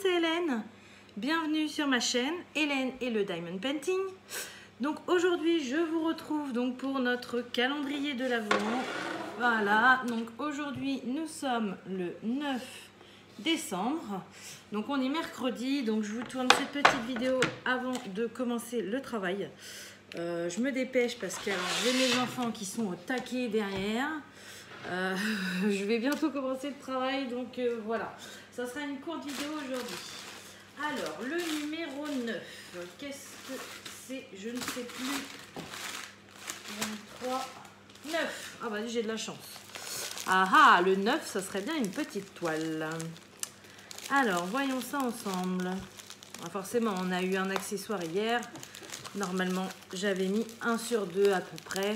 c'est Hélène. Bienvenue sur ma chaîne Hélène et le Diamond Painting. Donc aujourd'hui, je vous retrouve donc pour notre calendrier de l'Avent. Voilà, donc aujourd'hui, nous sommes le 9 décembre. Donc on est mercredi, donc je vous tourne cette petite vidéo avant de commencer le travail. Euh, je me dépêche parce que j'ai mes enfants qui sont au taquet derrière. Euh, je vais bientôt commencer le travail, donc euh, voilà. Ça sera une courte vidéo aujourd'hui. Alors, le numéro 9, qu'est-ce que c'est? Je ne sais plus. 23, 9. Ah bah j'ai de la chance. Ah ah, le 9, ça serait bien une petite toile. Alors, voyons ça ensemble. Ah, forcément, on a eu un accessoire hier. Normalement, j'avais mis 1 sur 2 à peu près.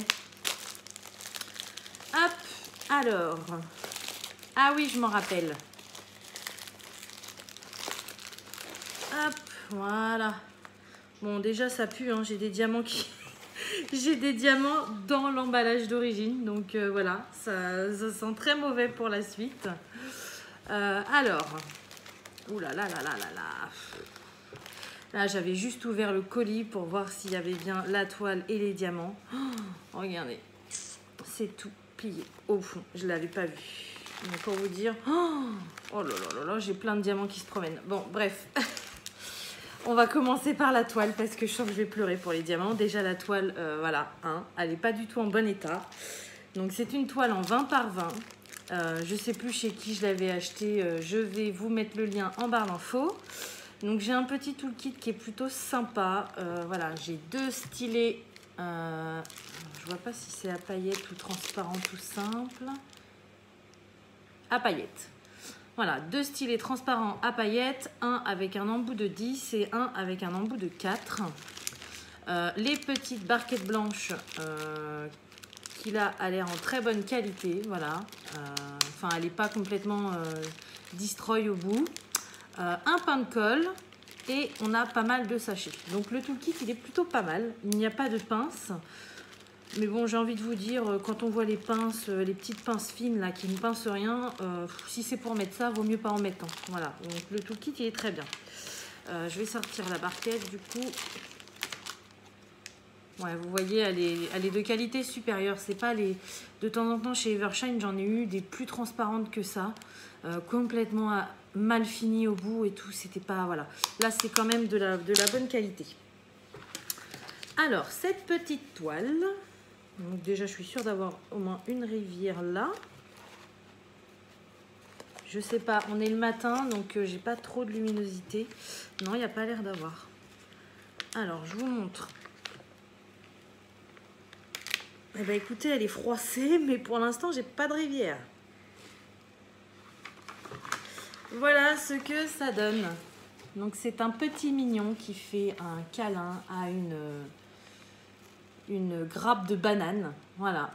Hop, alors. Ah oui, je m'en rappelle. Hop, voilà. Bon, déjà, ça pue, hein. j'ai des diamants qui... j'ai des diamants dans l'emballage d'origine, donc euh, voilà, ça, sent très mauvais pour la suite. Euh, alors, ouh là là là là là là. Là, j'avais juste ouvert le colis pour voir s'il y avait bien la toile et les diamants. Oh, regardez, c'est tout au fond. Je ne l'avais pas vu. Mais pour vous dire, oh, oh là là là là, j'ai plein de diamants qui se promènent. Bon, bref. On va commencer par la toile parce que je sens que je vais pleurer pour les diamants. Déjà la toile, euh, voilà, hein, elle n'est pas du tout en bon état. Donc c'est une toile en 20 par 20. Euh, je ne sais plus chez qui je l'avais acheté. Euh, je vais vous mettre le lien en barre d'infos. Donc j'ai un petit toolkit qui est plutôt sympa. voilà, j'ai deux stylets. Je vois pas si c'est à paillettes ou transparent tout simple. À paillettes. Voilà, deux stylets transparents à paillettes, un avec un embout de 10 et un avec un embout de 4. Euh, les petites barquettes blanches euh, qu'il a a l'air en très bonne qualité, voilà. Euh, enfin, elle n'est pas complètement destroy au bout. un pain de colle et on a pas mal de sachets. Donc le toolkit, il est plutôt pas mal. Il n'y a pas de pince. Mais bon, j'ai envie de vous dire, euh, quand on voit les pinces, euh, les petites pinces fines là qui ne pincent rien, euh, si c'est pour mettre ça, vaut mieux pas en mettre. Voilà, donc le toolkit il est très bien. je vais sortir la barquette du coup. Ouais, vous voyez, elle est, elle est de qualité supérieure. C'est pas les. De temps en temps chez Evershine, j'en ai eu des plus transparentes que ça, complètement mal finies au bout et tout. C'était pas voilà. Là, c'est quand même de la, de la bonne qualité. Alors, cette petite toile, donc déjà, je suis sûre d'avoir au moins une rivière là. Je sais pas, on est le matin, donc euh, j'ai pas trop de luminosité. Non, il n'y a pas l'air d'avoir. Alors, je vous montre. Eh bien, écoutez, elle est froissée, mais pour l'instant, j'ai pas de rivière. Voilà ce que ça donne. Donc, c'est un petit mignon qui fait un câlin à une une grappe de banane. Voilà.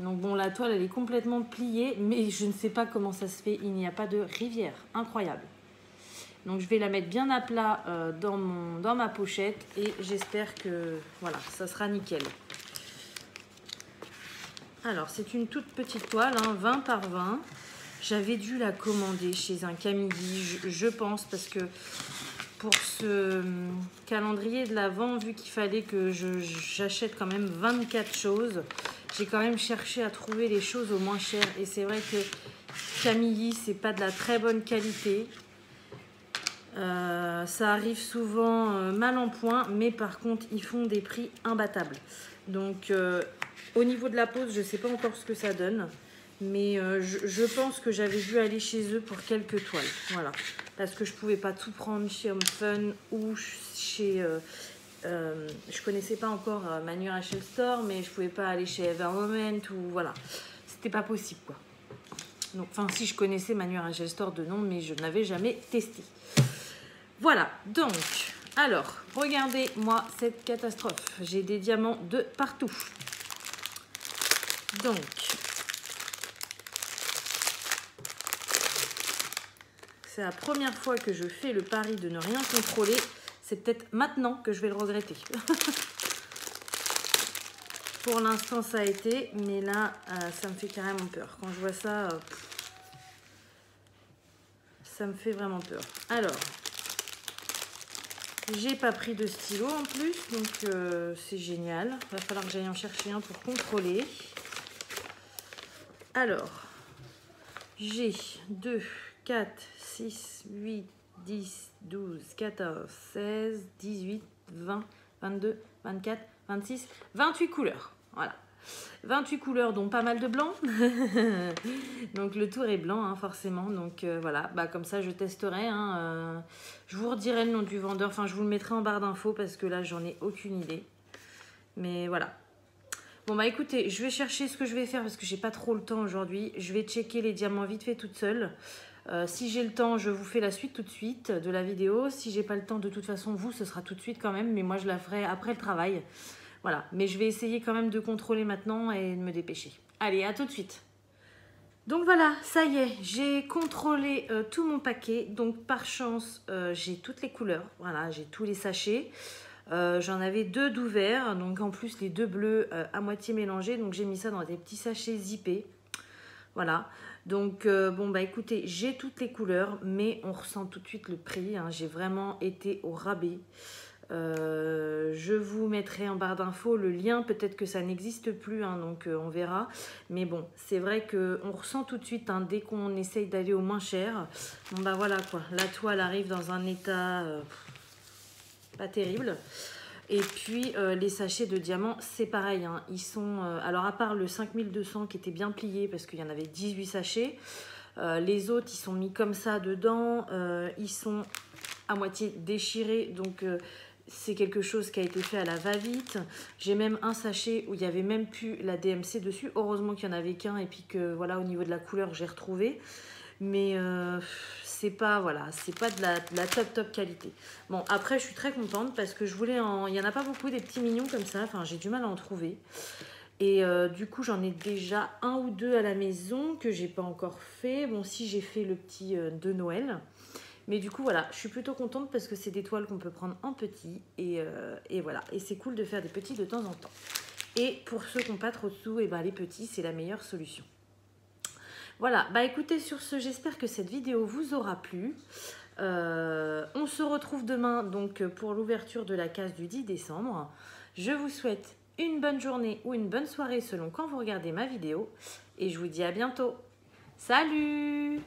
Donc bon, la toile, elle est complètement pliée, mais je ne sais pas comment ça se fait. Il n'y a pas de rivière. Incroyable. Donc je vais la mettre bien à plat euh, dans, ma pochette et j'espère que voilà, ça sera nickel. Alors c'est une toute petite toile, 20 hein, par 20. J'avais dû la commander chez un Camidi, je, je pense, parce que pour ce hum, calendrier de l'Avent, vu qu'il fallait que j'achète quand même 24 choses, j'ai quand même cherché à trouver les choses au moins cher. Et c'est vrai que Camille, c'est pas de la très bonne qualité. Euh, ça arrive souvent euh, mal en point, mais par contre, ils font des prix imbattables. Donc, euh, au niveau de la pose, je ne sais pas encore ce que ça donne. Mais je, je, pense que j'avais dû aller chez eux pour quelques toiles. Voilà parce que je pouvais pas tout prendre chez Home Fun ou chez... Euh, euh, je connaissais pas encore euh, Manu Rachel Store, mais je pouvais pas aller chez Evermoment ou voilà. C'était pas possible quoi. Enfin, si je connaissais Manu Rachel Store de nom, mais je n'avais jamais testé. Voilà, donc, alors, regardez-moi cette catastrophe. J'ai des diamants de partout. Donc, C'est la première fois que je fais le pari de ne rien contrôler. C'est peut-être maintenant que je vais le regretter. Pour l'instant, ça a été, mais là, euh, ça me fait carrément peur. Quand je vois ça, euh, ça me fait vraiment peur. Alors, J'ai pas pris de stylo en plus, donc euh, c'est génial. Va falloir que j'aille en chercher un pour contrôler. Alors, j'ai 2, 4, 6, 8, 10, 12, 14, 16, 18, 20, 22, 24, 26, 28 couleurs. Voilà. 28 couleurs, dont pas mal de blanc. donc le tour est blanc, hein, forcément. Donc euh, voilà, bah, comme ça je testerai. Hein, euh, je vous redirai le nom du vendeur. Enfin, je vous le mettrai en barre d'infos parce que là, j'en ai aucune idée. Mais voilà. Bon bah écoutez, je vais chercher ce que je vais faire parce que j'ai pas trop le temps aujourd'hui. Je vais checker les diamants vite fait toute seule. Euh, si j'ai le temps, je vous fais la suite tout de suite de la vidéo. Si j'ai pas le temps, de toute façon, vous, ce sera tout de suite quand même. Mais moi, je la ferai après le travail. Voilà, mais je vais essayer quand même de contrôler maintenant et de me dépêcher. Allez, à tout de suite. Donc voilà, ça y est, j'ai contrôlé euh, tout mon paquet. Donc par chance, euh, j'ai toutes les couleurs. Voilà, j'ai tous les sachets. J'en avais deux d'ouverts, donc en plus les deux bleus à moitié mélangés. Donc j'ai mis ça dans des petits sachets zippés. Voilà, donc bon bah écoutez, j'ai toutes les couleurs, mais on ressent tout de suite le prix. Hein. J'ai vraiment été au rabais. Euh, je vous mettrai en barre d'infos le lien, peut-être que ça n'existe plus, hein, donc euh, on verra. Mais bon, c'est vrai qu'on ressent tout de suite, hein, dès qu'on essaye d'aller au moins cher, bon bah voilà quoi, la toile arrive dans un état euh, pas terrible. Et puis les sachets de diamants, c'est pareil, hein, ils sont, alors à part le 5200 qui était bien plié parce qu'il y en avait 18 sachets, les autres ils sont mis comme ça dedans, ils sont à moitié déchirés, donc c'est quelque chose qui a été fait à la va-vite. J'ai même un sachet où il n'y avait même plus la DMC dessus. Heureusement qu'il n'y en avait qu'un et puis que voilà au niveau de la couleur j'ai retrouvé. Mais euh, c'est pas voilà, c'est pas de la, top top qualité. Bon après je suis très contente parce que je voulais en... Il n'y en a pas beaucoup des petits mignons comme ça. Enfin j'ai du mal à en trouver. Et euh, du coup, j'en ai déjà un ou deux à la maison que j'ai pas encore fait. Bon, si j'ai fait le petit euh, de Noël. Mais du coup, voilà, je suis plutôt contente parce que c'est des toiles qu'on peut prendre en petit. Et, voilà, et c'est cool de faire des petits de temps en temps. Et pour ceux qui n'ont pas trop de sous, et eh ben les petits, c'est la meilleure solution. Voilà, bah écoutez, sur ce, j'espère que cette vidéo vous aura plu. Euh, on se retrouve demain donc pour l'ouverture de la case du 10 décembre. Je vous souhaite une bonne journée ou une bonne soirée selon quand vous regardez ma vidéo. Et je vous dis à bientôt. Salut